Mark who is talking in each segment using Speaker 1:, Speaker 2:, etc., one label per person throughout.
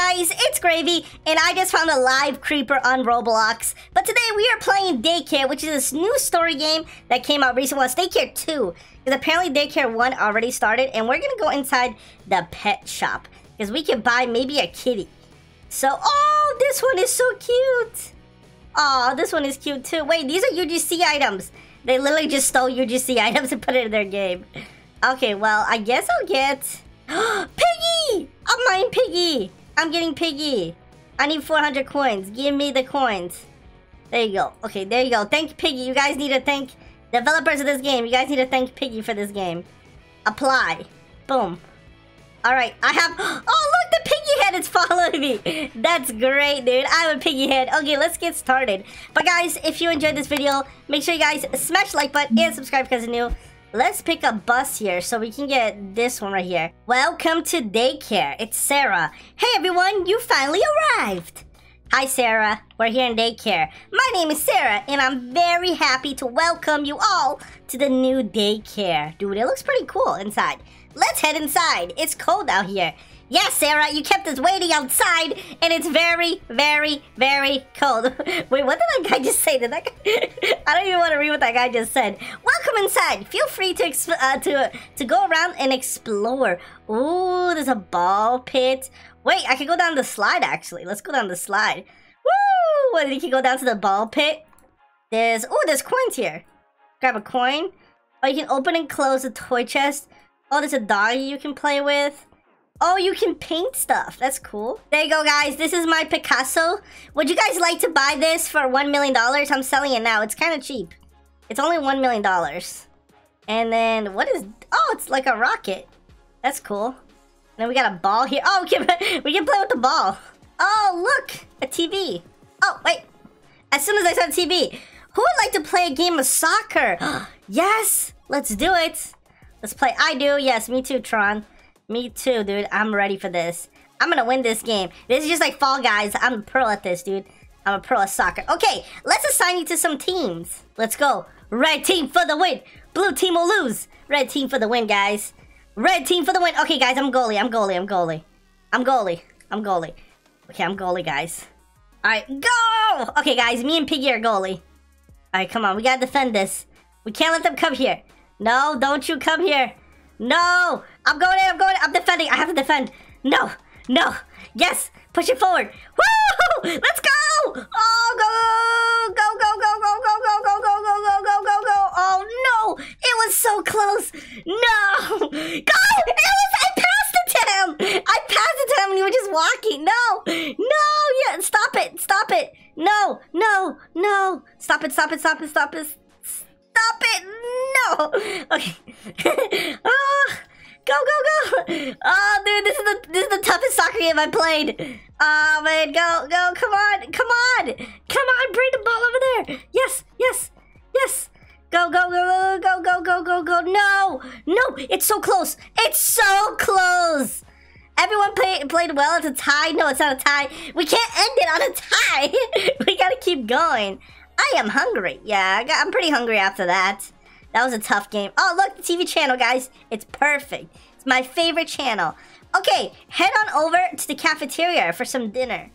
Speaker 1: guys, it's Gravy, and I just found a live creeper on Roblox. But today we are playing Daycare, which is this new story game that came out recently. Well, it's Daycare 2, because apparently Daycare 1 already started, and we're going to go inside the pet shop, because we can buy maybe a kitty. So, oh, this one is so cute. Oh, this one is cute too. Wait, these are UGC items. They literally just stole UGC items and put it in their game. Okay, well, I guess I'll get... Piggy! I'm mine Piggy! I'm getting Piggy. I need 400 coins. Give me the coins. There you go. Okay, there you go. Thank Piggy. You guys need to thank developers of this game. You guys need to thank Piggy for this game. Apply. Boom. Alright, I have... Oh, look! The piggy head is following me! That's great, dude. I have a piggy head. Okay, let's get started. But guys, if you enjoyed this video, make sure you guys smash like button and subscribe because it's new. Let's pick a bus here so we can get this one right here. Welcome to daycare. It's Sarah. Hey everyone, you finally arrived. Hi Sarah, we're here in daycare. My name is Sarah and I'm very happy to welcome you all to the new daycare. Dude, it looks pretty cool inside. Let's head inside. It's cold out here. Yes, Sarah, you kept us waiting outside, and it's very, very, very cold. Wait, what did that guy just say? Did that guy... I don't even want to read what that guy just said. Welcome inside. Feel free to uh, to to go around and explore. Ooh, there's a ball pit. Wait, I can go down the slide, actually. Let's go down the slide. Woo! What, you can go down to the ball pit? There's... Oh, there's coins here. Grab a coin. Oh, you can open and close the toy chest. Oh, there's a doggy you can play with. Oh, you can paint stuff. That's cool. There you go, guys. This is my Picasso. Would you guys like to buy this for $1 million? I'm selling it now. It's kind of cheap. It's only $1 million. And then, what is... Oh, it's like a rocket. That's cool. And then we got a ball here. Oh, we can, we can play with the ball. Oh, look. A TV. Oh, wait. As soon as I the TV. Who would like to play a game of soccer? yes. Let's do it. Let's play. I do. Yes, me too, Tron. Me too, dude. I'm ready for this. I'm gonna win this game. This is just like Fall Guys. I'm a pro at this, dude. I'm a pro at soccer. Okay, let's assign you to some teams. Let's go. Red team for the win. Blue team will lose. Red team for the win, guys. Red team for the win. Okay, guys, I'm goalie. I'm goalie. I'm goalie. I'm goalie. I'm goalie. Okay, I'm goalie, guys. Alright, go! Okay, guys, me and Piggy are goalie. Alright, come on. We gotta defend this. We can't let them come here. No, don't you come here. No! I'm going in, I'm going in. I'm defending. I have to defend. No, no. Yes, push it forward. Woo! Let's go! Oh, go, go, go, go, go, go, go, go, go, go, go, go, go, go. Oh, no! It was so close. No! Go! It was, I passed it to him! I passed it to him and he was just walking. No! No! Yeah, stop it! Stop it! No! No! No! Stop it, stop it, stop it, stop it. Stop it! No! Okay. oh, go, go, go! Oh, dude, this is the this is the toughest soccer game I played. Oh man, go, go, come on, come on, come on, bring the ball over there. Yes, yes, yes. Go, go, go, go, go, go, go, go. No, no, it's so close. It's so close. Everyone play, played well. It's a tie. No, it's not a tie. We can't end it on a tie. we gotta keep going. I am hungry. Yeah, I'm pretty hungry after that. That was a tough game. Oh, look, the TV channel, guys. It's perfect. It's my favorite channel. Okay, head on over to the cafeteria for some dinner.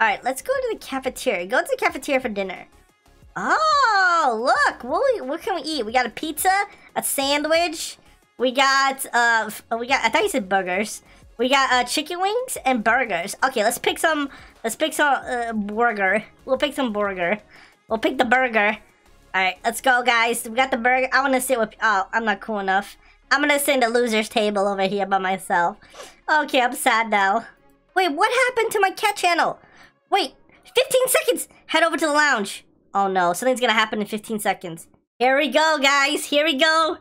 Speaker 1: All right, let's go to the cafeteria. Go to the cafeteria for dinner. Oh, look. What, we, what can we eat? We got a pizza, a sandwich. We got, uh, we got, I thought you said burgers. We got uh, chicken wings and burgers. Okay, let's pick some, let's pick some uh, burger. We'll pick some burger. We'll pick the burger. Alright, let's go, guys. We got the burger. I want to sit with... Oh, I'm not cool enough. I'm going to sit in the loser's table over here by myself. Okay, I'm sad now. Wait, what happened to my cat channel? Wait, 15 seconds! Head over to the lounge. Oh no, something's gonna happen in 15 seconds. Here we go, guys. Here we go.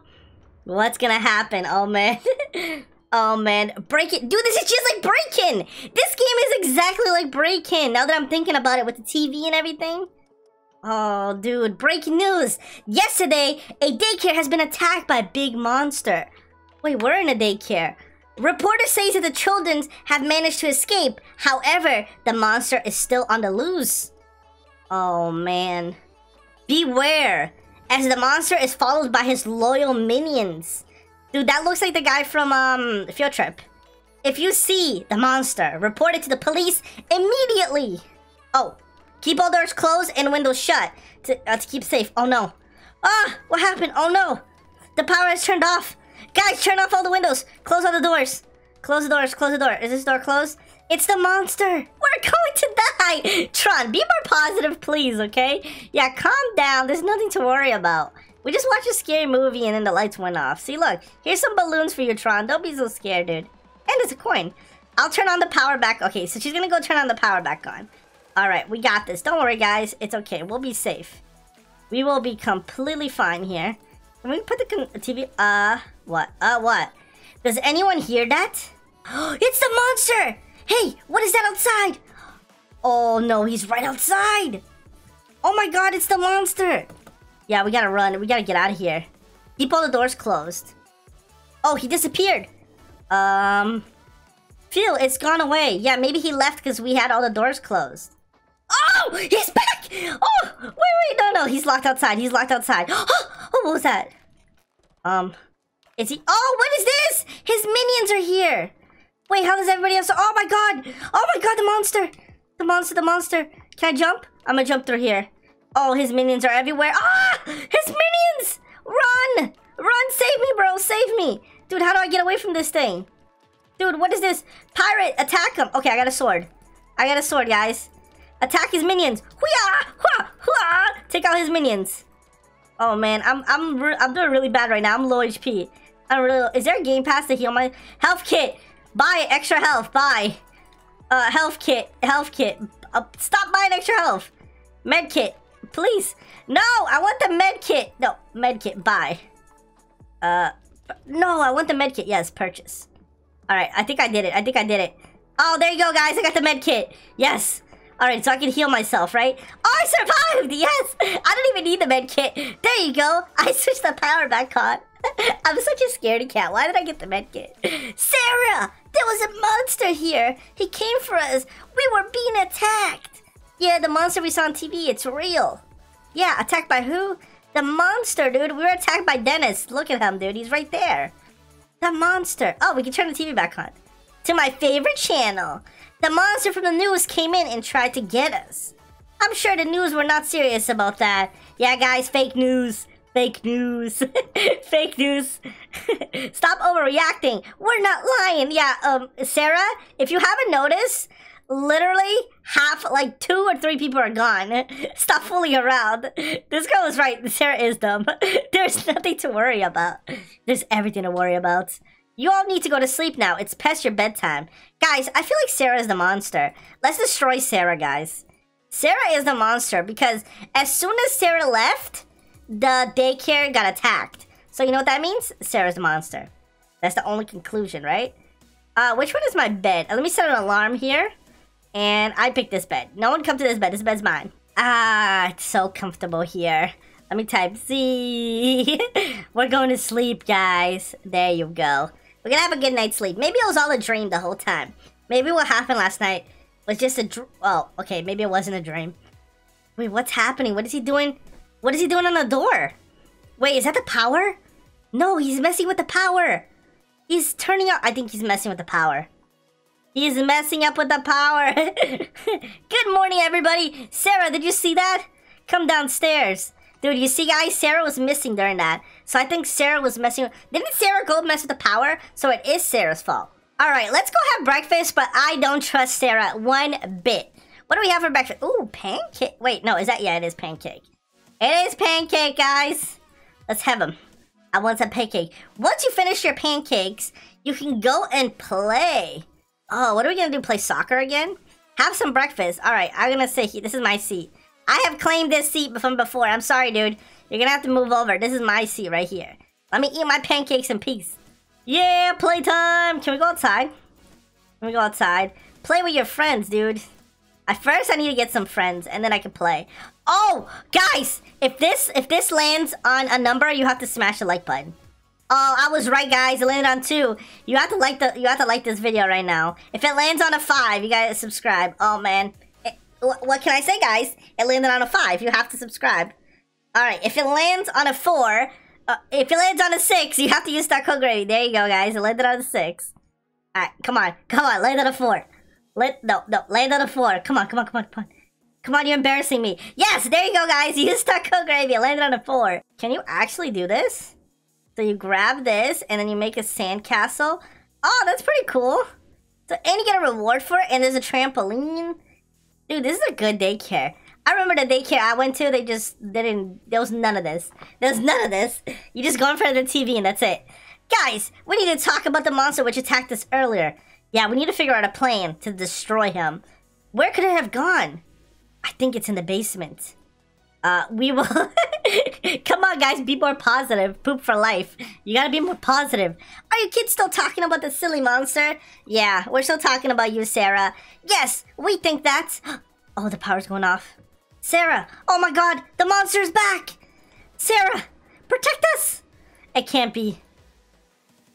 Speaker 1: What's gonna happen? Oh, man. oh, man. Break it. Dude, this is just like Break In. This game is exactly like Break In. Now that I'm thinking about it with the TV and everything. Oh, dude, breaking news! Yesterday, a daycare has been attacked by a big monster. Wait, we're in a daycare. Reporter says that the children have managed to escape. However, the monster is still on the loose. Oh, man. Beware, as the monster is followed by his loyal minions. Dude, that looks like the guy from um Field Trip. If you see the monster, report it to the police immediately. Oh, keep all doors closed and windows shut to, uh, to keep safe. Oh no. Ah, what happened? Oh no. The power is turned off. Guys, turn off all the windows. Close all the doors. Close the doors. Close the door. Is this door closed? It's the monster. We're going to die. Tron, be more positive, please, okay? Yeah, calm down. There's nothing to worry about. We just watched a scary movie and then the lights went off. See, look. Here's some balloons for you, Tron. Don't be so scared, dude. And it's a coin. I'll turn on the power back. Okay, so she's gonna go turn on the power back on. Alright, we got this. Don't worry, guys. It's okay. We'll be safe. We will be completely fine here. Can we put the TV... Uh, what? Uh, what? Does anyone hear that? it's the monster! Hey, what is that outside? Oh, no, he's right outside. Oh my god, it's the monster. Yeah, we gotta run. We gotta get out of here. Keep all the doors closed. Oh, he disappeared. Um... Phil, it's gone away. Yeah, maybe he left because we had all the doors closed. Oh, he's back! Oh, wait, wait, no, no, he's locked outside. He's locked outside. Oh, what was that? Um, is he? Oh, what is this? His minions are here. Wait, how does everybody else? Oh my god! Oh my god, the monster! The monster, the monster. Can I jump? I'm gonna jump through here. Oh, his minions are everywhere. Ah! His minions! Run! Run, save me, bro, save me. Dude, how do I get away from this thing? Dude, what is this? Pirate, attack him. Okay, I got a sword. I got a sword, guys. Attack his minions. Take out his minions. Oh man, I'm I'm I'm doing really bad right now. I'm low HP. I'm really. Is there a game pass to heal my health kit? Buy extra health. Buy. Uh, health kit. Health kit. Uh, stop buying extra health. Med kit, please. No, I want the med kit. No, med kit. Buy. Uh, no, I want the med kit. Yes, purchase. All right, I think I did it. I think I did it. Oh, there you go, guys. I got the med kit. Yes. Alright, so I can heal myself, right? Oh, I survived! Yes! I don't even need the med kit. There you go. I switched the power back on. I'm such a scaredy cat. Why did I get the med kit? Sarah! There was a monster here. He came for us. We were being attacked. Yeah, the monster we saw on TV, it's real. Yeah, attacked by who? The monster, dude. We were attacked by Dennis. Look at him, dude. He's right there. The monster. Oh, we can turn the TV back on. To my favorite channel. The monster from the news came in and tried to get us. I'm sure the news were not serious about that. Yeah, guys, fake news. Fake news. fake news. Stop overreacting. We're not lying. Yeah, um, Sarah, if you haven't noticed, literally half, like two or three people are gone. Stop fooling around. This girl is right. Sarah is dumb. There's nothing to worry about. There's everything to worry about. You all need to go to sleep now. It's past your bedtime. Guys, I feel like Sarah is the monster. Let's destroy Sarah, guys. Sarah is the monster because as soon as Sarah left, the daycare got attacked. So you know what that means? Sarah's the monster. That's the only conclusion, right? Uh, which one is my bed? Uh, let me set an alarm here. And I picked this bed. No one come to this bed. This bed's mine. Ah, it's so comfortable here. Let me type Z. We're going to sleep, guys. There you go. We're gonna have a good night's sleep. Maybe it was all a dream the whole time. Maybe what happened last night was just a dr- Oh, okay, maybe it wasn't a dream. Wait, what's happening? What is he doing? What is he doing on the door? Wait, is that the power? No, he's messing with the power. He's turning up. I think he's messing with the power. He's messing up with the power. Good morning, everybody. Sarah, did you see that? Come downstairs. Dude, you see, guys, Sarah was missing during that. So I think Sarah was messing. Didn't Sarah go mess with the power? So it is Sarah's fault. All right, let's go have breakfast, but I don't trust Sarah one bit. What do we have for breakfast? Ooh, pancake. Wait, no, is that... Yeah, it is pancake. It is pancake, guys. Let's have them. I want some pancake. Once you finish your pancakes, you can go and play. Oh, what are we going to do? Play soccer again? Have some breakfast. All right, I'm going to sit here. This is my seat. I have claimed this seat from before. I'm sorry, dude. You're gonna have to move over. This is my seat right here. Let me eat my pancakes in peace. Yeah, playtime! Can we go outside? Can we go outside? Play with your friends, dude. At first, I need to get some friends, and then I can play. Oh, guys! If this if this lands on a number, you have to smash the like button. Oh, I was right, guys. It landed on two. You have to like the you have to like this video right now. If it lands on a five, you gotta subscribe. Oh man what can I say, guys? It landed on a 5. You have to subscribe. Alright, if it lands on a 4, uh, if it lands on a 6, you have to use that code gravy. There you go, guys. It landed on a 6. Alright, come on. Come on, land on a four. Let no no land on a four. Come on, come on, come on, come on. Come on, you're embarrassing me. Yes, there you go, guys. You star code gravy. It Landed on a four. Can you actually do this? So you grab this, and then you make a sandcastle. Oh, that's pretty cool. So, and you get a reward for it, and there's a trampoline. Dude, this is a good daycare. I remember the daycare I went to, they just didn't, there was none of this. There was none of this. You just go in front of the TV and that's it. Guys, we need to talk about the monster which attacked us earlier. Yeah, we need to figure out a plan to destroy him. Where could it have gone? I think it's in the basement. Uh, we will... Come on, guys, be more positive. Poop for life. You gotta be more positive. Are you kids still talking about the silly monster? Yeah, we're still talking about you, Sarah. Yes, we think that. Oh, the power's going off. Sarah! Oh my god! The monster's back! Sarah! Protect us! It can't be.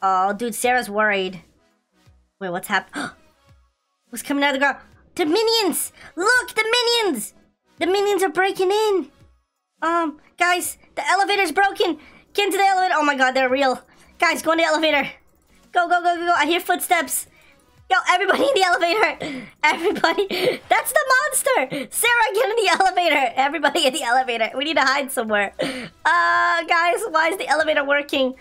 Speaker 1: Oh, dude, Sarah's worried. Wait, what's happening? what's coming out of the ground? The minions! Look, the minions! The minions are breaking in! Um, guys, the elevator's broken! Get into the elevator! Oh my god, they're real. Guys, go in the elevator! Go, go, go, go, go! I hear footsteps! Yo, everybody in the elevator! Everybody! That's the monster! Sarah, get in the elevator! Everybody in the elevator. We need to hide somewhere. Uh, guys, why is the elevator working?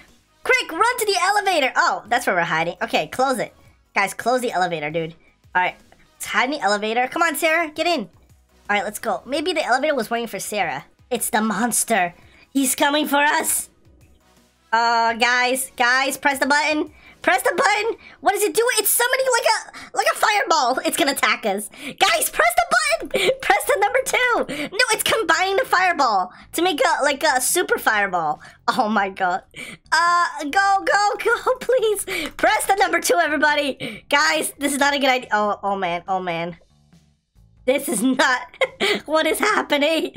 Speaker 1: Quick, run to the elevator! Oh, that's where we're hiding. Okay, close it. Guys, close the elevator, dude. Alright, let's hide in the elevator. Come on, Sarah, get in. Alright, let's go. Maybe the elevator was waiting for Sarah. It's the monster. He's coming for us. Uh, guys, guys, press the button. Press the button. What does it do? It's summoning like a like a fireball. It's gonna attack us. Guys, press the button. Press the number two. No, it's combining the fireball to make a like a super fireball. Oh my god. Uh, go, go, go, please. Press the number two, everybody. Guys, this is not a good idea. Oh, oh man, oh man. This is not. what is happening?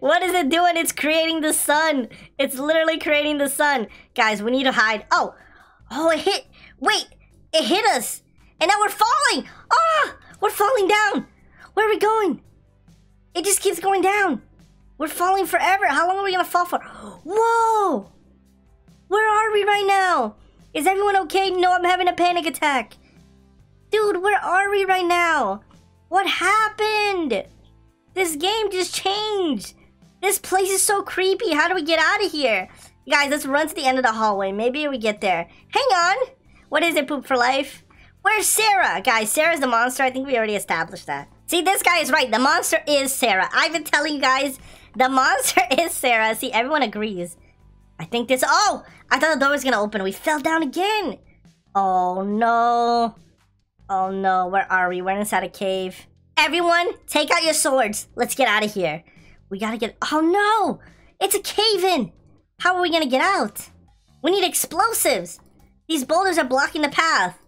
Speaker 1: What is it doing? It's creating the sun. It's literally creating the sun. Guys, we need to hide. Oh, Oh, it hit. Wait, it hit us. And now we're falling. Ah, we're falling down. Where are we going? It just keeps going down. We're falling forever. How long are we going to fall for? Whoa. Where are we right now? Is everyone okay? No, I'm having a panic attack. Dude, where are we right now? What happened? This game just changed. This place is so creepy. How do we get out of here? Guys, let's run to the end of the hallway. Maybe we get there. Hang on. What is it, Poop for Life? Where's Sarah? Guys, Sarah's the monster. I think we already established that. See, this guy is right. The monster is Sarah. I've been telling you guys, the monster is Sarah. See, everyone agrees. I think this... Oh! I thought the door was going to open. We fell down again. Oh, no. Oh, no. Where are we? We're inside a cave. Everyone, take out your swords. Let's get out of here. We gotta get... Oh, no! It's a cave-in! How are we gonna get out? We need explosives. These boulders are blocking the path.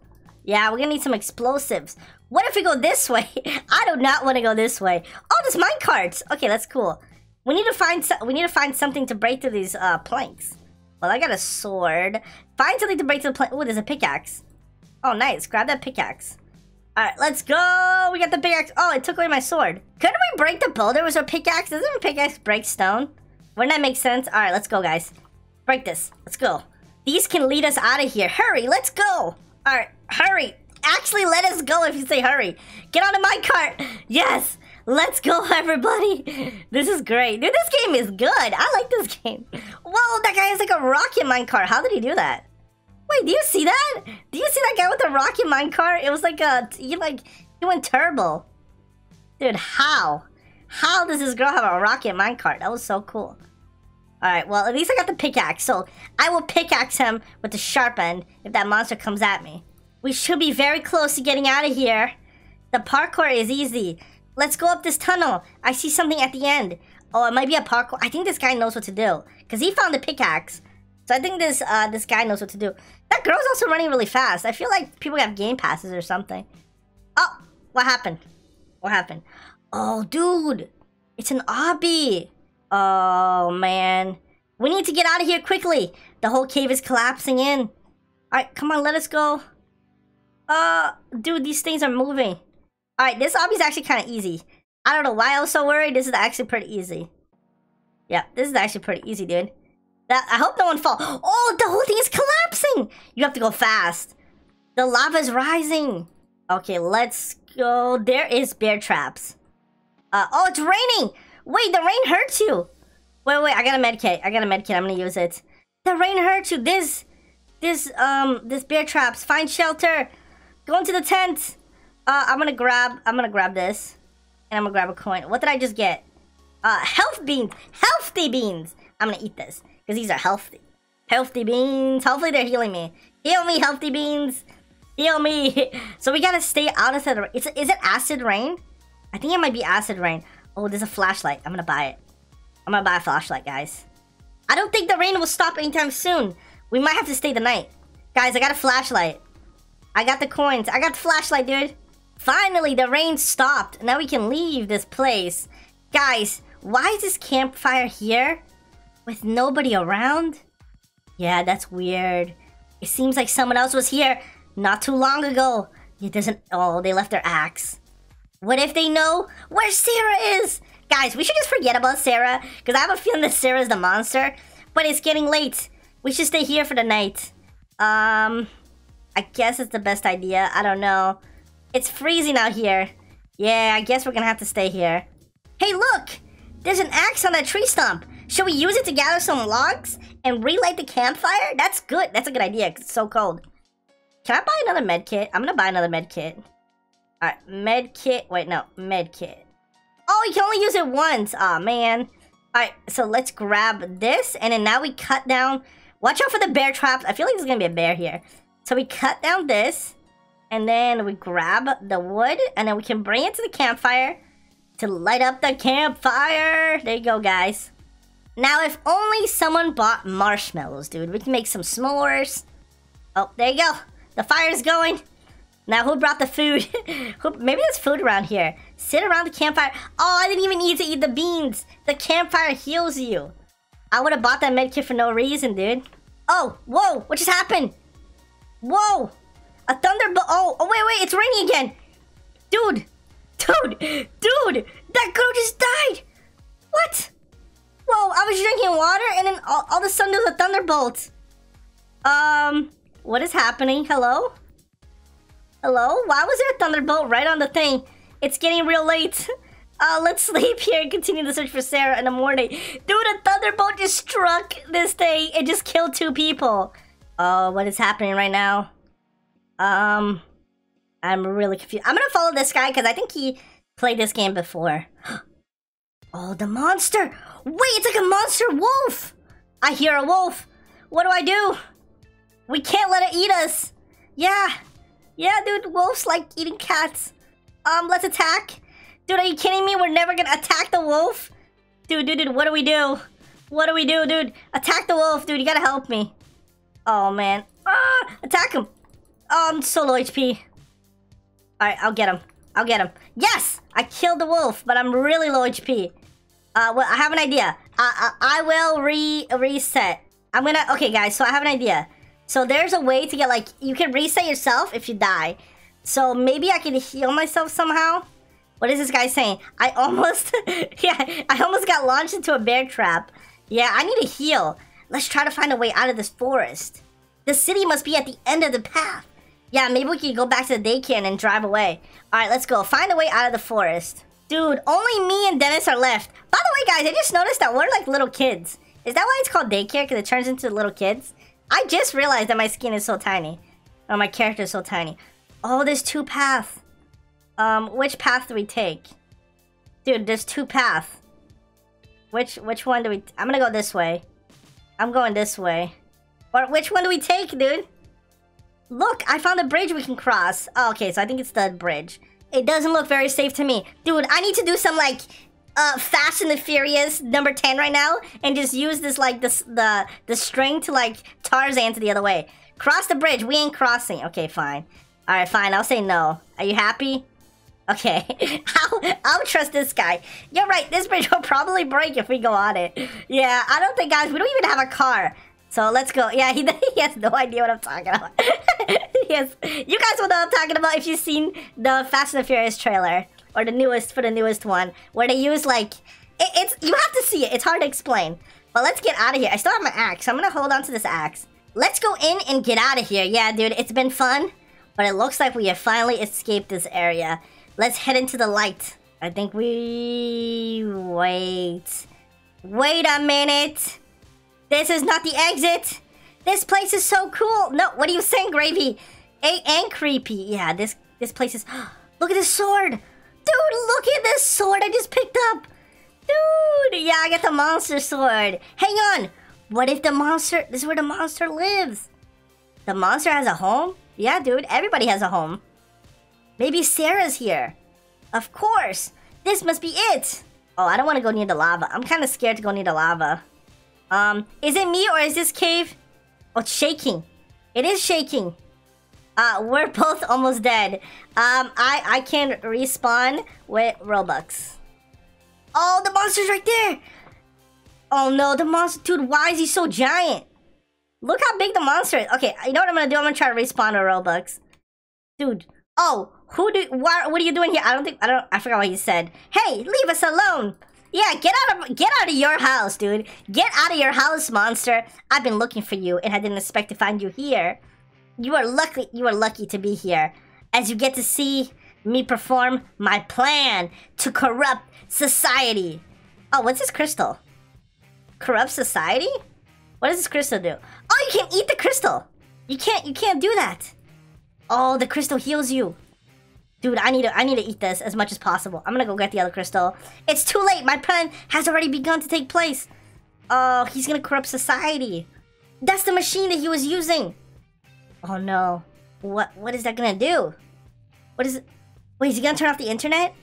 Speaker 1: Yeah, we're gonna need some explosives. What if we go this way? I do not want to go this way. Oh, there's mine carts. Okay, that's cool. We need to find we need to find something to break through these uh, planks. Well, I got a sword. Find something to break through the plank. Oh, there's a pickaxe. Oh, nice. Grab that pickaxe. All right, let's go. We got the pickaxe. Oh, it took away my sword. Couldn't we break the boulder with a pickaxe? Doesn't a pickaxe break stone? Wouldn't that make sense? All right, let's go, guys. Break this. Let's go. These can lead us out of here. Hurry, let's go. All right, hurry. Actually, let us go if you say hurry. Get onto my cart. Yes. Let's go, everybody. This is great. Dude, this game is good. I like this game. Whoa, that guy has like a rocket minecart. How did he do that? Wait, do you see that? Do you see that guy with the rocket minecart? It was like a, he like, he went turbo. Dude, how? How does this girl have a rocket minecart? That was so cool. Alright, well, at least I got the pickaxe, so I will pickaxe him with the sharp end if that monster comes at me. We should be very close to getting out of here. The parkour is easy. Let's go up this tunnel. I see something at the end. Oh, it might be a parkour. I think this guy knows what to do. Because he found the pickaxe. So I think this uh, this guy knows what to do. That girl's also running really fast. I feel like people have game passes or something. Oh, what happened? What happened? Oh, dude. It's an obby. Oh, man. We need to get out of here quickly. The whole cave is collapsing in. Alright, come on, let us go. Uh, dude, these things are moving. Alright, this obby's actually kind of easy. I don't know why I was so worried. This is actually pretty easy. Yeah, this is actually pretty easy, dude. That I hope no one falls. Oh, the whole thing is collapsing. You have to go fast. The lava is rising. Okay, let's go. There is bear traps. Uh, oh, it's raining. Wait, the rain hurts you. Wait, wait, I got a med kit. I got a med kit. I'm gonna use it. The rain hurts you. This, this, um, this bear traps. Find shelter. Go into the tent. Uh, I'm gonna grab, I'm gonna grab this. And I'm gonna grab a coin. What did I just get? Uh, health beans. Healthy beans. I'm gonna eat this. Because these are healthy. Healthy beans. Hopefully they're healing me. Heal me, healthy beans. Heal me. So we gotta stay out of the... Is, is it acid rain? I think it might be acid rain. Oh, there's a flashlight. I'm gonna buy it. I'm gonna buy a flashlight, guys. I don't think the rain will stop anytime soon. We might have to stay the night. Guys, I got a flashlight. I got the coins. I got the flashlight, dude. Finally, the rain stopped. Now we can leave this place. Guys, why is this campfire here? With nobody around? Yeah, that's weird. It seems like someone else was here not too long ago. It doesn't... Oh, they left their axe. What if they know where Sarah is? Guys, we should just forget about Sarah. Because I have a feeling that Sarah's the monster. But it's getting late. We should stay here for the night. Um... I guess it's the best idea. I don't know. It's freezing out here. Yeah, I guess we're gonna have to stay here. Hey, look! There's an axe on that tree stump. Should we use it to gather some logs and relight the campfire? That's good. That's a good idea it's so cold. Can I buy another med kit? I'm gonna buy another med kit. Alright, med kit. Wait, no, med kit. Oh, you can only use it once. Aw, oh, man. Alright, so let's grab this. And then now we cut down... Watch out for the bear traps. I feel like there's gonna be a bear here. So we cut down this. And then we grab the wood. And then we can bring it to the campfire. To light up the campfire. There you go, guys. Now, if only someone bought marshmallows, dude. We can make some s'mores. Oh, there you go. The fire's going. Now, who brought the food? Maybe there's food around here. Sit around the campfire. Oh, I didn't even need to eat the beans. The campfire heals you. I would have bought that medkit for no reason, dude. Oh, whoa, what just happened? Whoa, a thunderbolt. Oh, oh, wait, wait, it's raining again. Dude, dude, dude, that girl just died. What? Whoa, I was drinking water and then all, all of a sudden there's a thunderbolt. Um, what is happening? Hello? Hello? Why was there a thunderbolt right on the thing? It's getting real late. Uh, let's sleep here and continue the search for Sarah in the morning. Dude, a thunderbolt just struck this thing. It just killed two people. Oh, what is happening right now? Um, I'm really confused. I'm gonna follow this guy because I think he played this game before. oh, the monster! Wait, it's like a monster wolf! I hear a wolf. What do I do? We can't let it eat us. Yeah. Yeah, dude, wolves like eating cats. Um, let's attack. Dude, are you kidding me? We're never gonna attack the wolf? Dude, dude, dude, what do we do? What do we do, dude? Attack the wolf, dude. You gotta help me. Oh, man. Ah! Attack him. Oh, I'm so low HP. Alright, I'll get him. I'll get him. Yes! I killed the wolf, but I'm really low HP. Uh, well, I have an idea. Uh, uh, I will re reset. I'm gonna... Okay, guys, so I have an idea. So there's a way to get, like... You can reset yourself if you die. So maybe I can heal myself somehow. What is this guy saying? I almost... yeah, I almost got launched into a bear trap. Yeah, I need to heal. Let's try to find a way out of this forest. The city must be at the end of the path. Yeah, maybe we can go back to the daycare and drive away. Alright, let's go. Find a way out of the forest. Dude, only me and Dennis are left. By the way, guys, I just noticed that we're like little kids. Is that why it's called daycare? Because it turns into little kids? I just realized that my skin is so tiny. Or my character is so tiny. Oh, there's two paths. Um, which path do we take? Dude, there's two paths. Which which one do we... I'm gonna go this way. I'm going this way. Or which one do we take, dude? Look, I found a bridge we can cross. Oh, okay, so I think it's the bridge. It doesn't look very safe to me. Dude, I need to do some, like, uh, Fast and the Furious number 10 right now and just use this, like, this, the, the string to, like, Tarzan to the other way. Cross the bridge. We ain't crossing. Okay, fine. Alright, fine. I'll say no. Are you happy? Okay. I'll, I'll trust this guy. You're right. This bridge will probably break if we go on it. Yeah, I don't think, guys, we don't even have a car. So let's go. Yeah, he, he has no idea what I'm talking about. yes, you guys will know what I'm talking about if you've seen the Fast and the Furious trailer or the newest for the newest one, where they use like it, it's you have to see it. It's hard to explain. But let's get out of here. I still have my axe. So I'm gonna hold on to this axe. Let's go in and get out of here. Yeah, dude, it's been fun. But it looks like we have finally escaped this area. Let's head into the light. I think we... Wait. Wait a minute. This is not the exit. This place is so cool. No, what are you saying, Gravy? A and creepy. Yeah, this this place is... Look at this sword. Dude, look at this sword I just picked up. Dude, yeah, I got the monster sword. Hang on. What if the monster... This is where the monster lives. The monster has a home? Yeah, dude, everybody has a home. Maybe Sarah's here. Of course. This must be it. Oh, I don't want to go near the lava. I'm kind of scared to go near the lava. Um, is it me or is this cave... Oh, it's shaking. It is shaking. Uh, we're both almost dead. Um, I, I can respawn with Robux. Oh, the monster's right there! Oh no, the monster... Dude, why is he so giant? Look how big the monster is. Okay, you know what I'm gonna do? I'm gonna try to respawn with Robux. Dude. Oh, who do... What, what are you doing here? I don't think... I don't... I forgot what he said. Hey, leave us alone! Yeah, get out of get out of your house, dude. Get out of your house, monster. I've been looking for you, and I didn't expect to find you here. You are lucky. You are lucky to be here, as you get to see me perform my plan to corrupt society. Oh, what's this crystal? Corrupt society? What does this crystal do? Oh, you can't eat the crystal. You can't. You can't do that. Oh, the crystal heals you. Dude, I need to I need to eat this as much as possible. I'm gonna go get the other crystal. It's too late. My plan has already begun to take place. Oh, he's gonna corrupt society. That's the machine that he was using. Oh no. What what is that gonna do? What is it? Wait, is he gonna turn off the internet?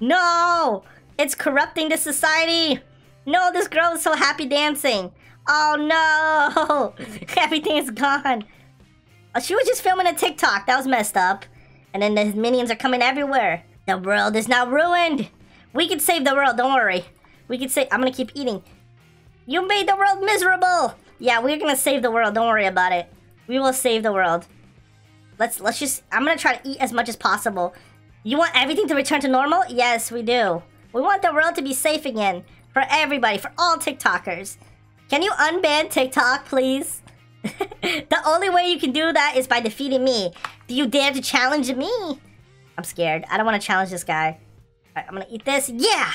Speaker 1: No! It's corrupting the society! No, this girl is so happy dancing. Oh no! Everything is gone. Oh, she was just filming a TikTok. That was messed up. And then the minions are coming everywhere. The world is now ruined. We can save the world, don't worry. We can save- I'm gonna keep eating. You made the world miserable! Yeah, we're gonna save the world, don't worry about it. We will save the world. Let's let's just- I'm gonna try to eat as much as possible. You want everything to return to normal? Yes, we do. We want the world to be safe again. For everybody, for all TikTokers. Can you unban TikTok, please? the only way you can do that is by defeating me. Do you dare to challenge me? I'm scared. I don't want to challenge this guy. Right, I'm gonna eat this. Yeah!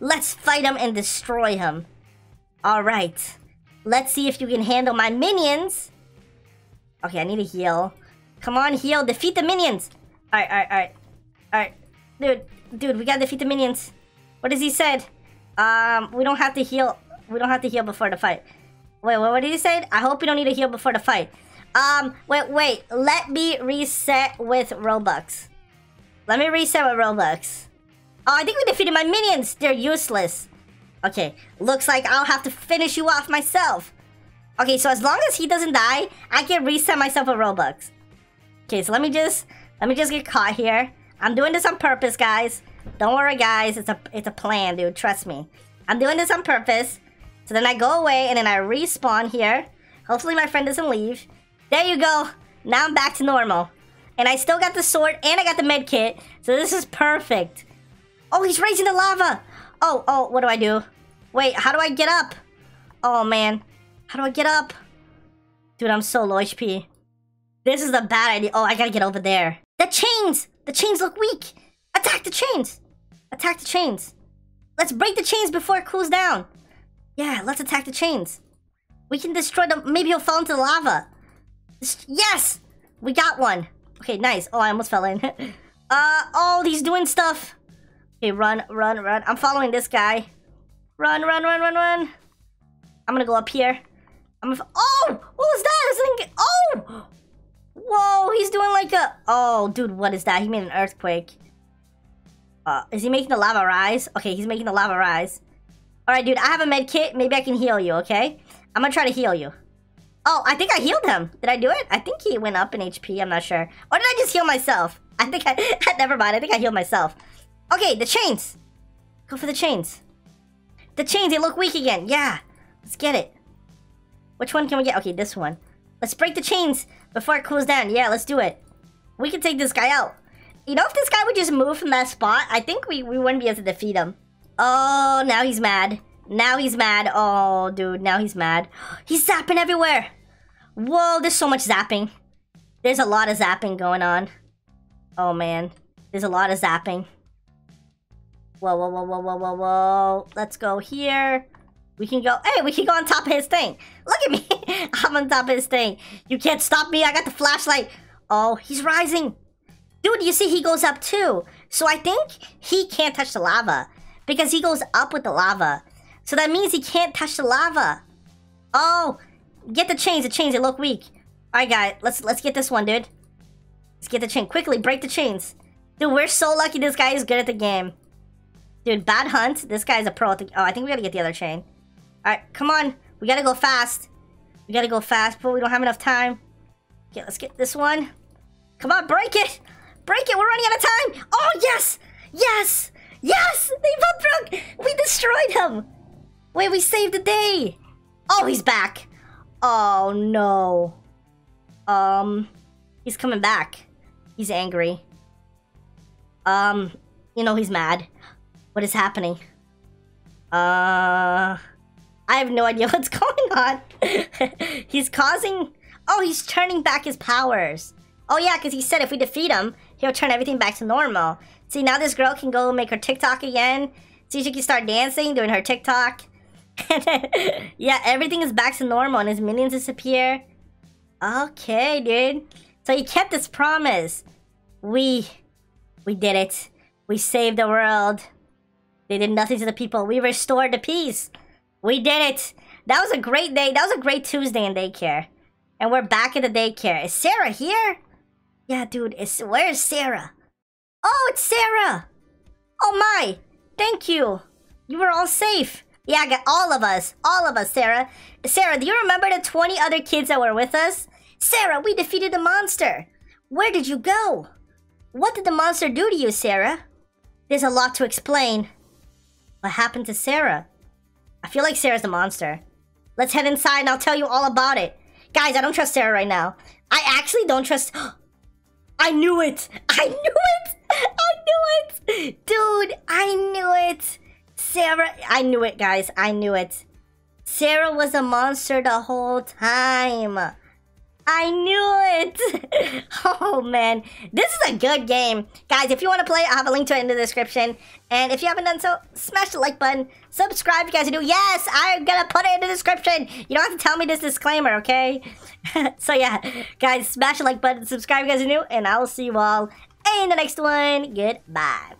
Speaker 1: Let's fight him and destroy him. Alright. Let's see if you can handle my minions. Okay, I need to heal. Come on, heal. Defeat the minions. Alright, alright, alright. Alright. Dude, dude, we gotta defeat the minions. What has he said? Um, we don't have to heal. We don't have to heal before the fight. Wait, what did he say? I hope you don't need to heal before the fight. Um, wait, wait. Let me reset with Robux. Let me reset with Robux. Oh, I think we defeated my minions. They're useless. Okay, looks like I'll have to finish you off myself. Okay, so as long as he doesn't die, I can reset myself with Robux. Okay, so let me just let me just get caught here. I'm doing this on purpose, guys. Don't worry, guys. It's a it's a plan, dude. Trust me. I'm doing this on purpose. So then I go away and then I respawn here. Hopefully my friend doesn't leave. There you go. Now I'm back to normal. And I still got the sword and I got the med kit. So this is perfect. Oh, he's raising the lava. Oh, oh, what do I do? Wait, how do I get up? Oh, man. How do I get up? Dude, I'm so low HP. This is a bad idea. Oh, I gotta get over there. The chains! The chains look weak. Attack the chains. Attack the chains. Let's break the chains before it cools down. Yeah, let's attack the chains. We can destroy them. Maybe he'll fall into the lava. Yes! We got one. Okay, nice. Oh, I almost fell in. uh, oh, he's doing stuff. Okay, run, run, run. I'm following this guy. Run, run, run, run, run. I'm gonna go up here. I'm gonna... Oh! What was that? Oh! Whoa, he's doing like a... Oh, dude, what is that? He made an earthquake. Uh, is he making the lava rise? Okay, he's making the lava rise. Alright, dude, I have a med kit. Maybe I can heal you, okay? I'm gonna try to heal you. Oh, I think I healed him. Did I do it? I think he went up in HP. I'm not sure. Or did I just heal myself? I think I... Never mind. I think I healed myself. Okay, the chains. Go for the chains. The chains, they look weak again. Yeah. Let's get it. Which one can we get? Okay, this one. Let's break the chains before it cools down. Yeah, let's do it. We can take this guy out. You know, if this guy would just move from that spot, I think we, we wouldn't be able to defeat him. Oh, now he's mad. Now he's mad. Oh, dude, now he's mad. He's zapping everywhere. Whoa, there's so much zapping. There's a lot of zapping going on. Oh, man. There's a lot of zapping. Whoa, whoa, whoa, whoa, whoa, whoa, whoa. Let's go here. We can go... Hey, we can go on top of his thing. Look at me. I'm on top of his thing. You can't stop me. I got the flashlight. Oh, he's rising. Dude, you see he goes up too. So I think he can't touch the lava. Because he goes up with the lava. So that means he can't touch the lava. Oh, get the chains. The chains, they look weak. Alright, guys. Let's, let's get this one, dude. Let's get the chain. Quickly, break the chains. Dude, we're so lucky this guy is good at the game. Dude, bad hunt. This guy's a pro. The, oh, I think we gotta get the other chain. Alright, come on. We gotta go fast. We gotta go fast, but we don't have enough time. Okay, let's get this one. Come on, break it! Break it! We're running out of time! Oh, yes! Yes! Yes! They both broke! We destroyed him! Wait, we saved the day! Oh, he's back! Oh, no. Um, he's coming back. He's angry. Um, you know he's mad. What is happening? Uh, I have no idea what's going on. he's causing... Oh, he's turning back his powers. Oh yeah, because he said if we defeat him, he'll turn everything back to normal. See, now this girl can go make her TikTok again. See, she can start dancing, doing her TikTok. yeah, everything is back to normal and his minions disappear. Okay, dude. So he kept his promise. We... We did it. We saved the world. They did nothing to the people. We restored the peace. We did it. That was a great day. That was a great Tuesday in daycare. And we're back in the daycare. Is Sarah here? Yeah, dude. Is, where is Sarah? Oh, it's Sarah. Oh, my. Thank you. You were all safe. Yeah, all of us. All of us, Sarah. Sarah, do you remember the 20 other kids that were with us? Sarah, we defeated the monster. Where did you go? What did the monster do to you, Sarah? There's a lot to explain. What happened to Sarah? I feel like Sarah's the monster. Let's head inside and I'll tell you all about it. Guys, I don't trust Sarah right now. I actually don't trust... I knew it! I knew it! I knew it! Dude, I knew it! Sarah... I knew it, guys. I knew it. Sarah was a monster the whole time. I knew it! oh man, this is a good game. Guys, if you want to play, I'll have a link to it in the description. And if you haven't done so, smash the like button. Subscribe if you guys are new. Yes, I'm gonna put it in the description. You don't have to tell me this disclaimer, okay? so yeah, guys, smash the like button, subscribe if you guys are new, and I will see you all in the next one. Goodbye.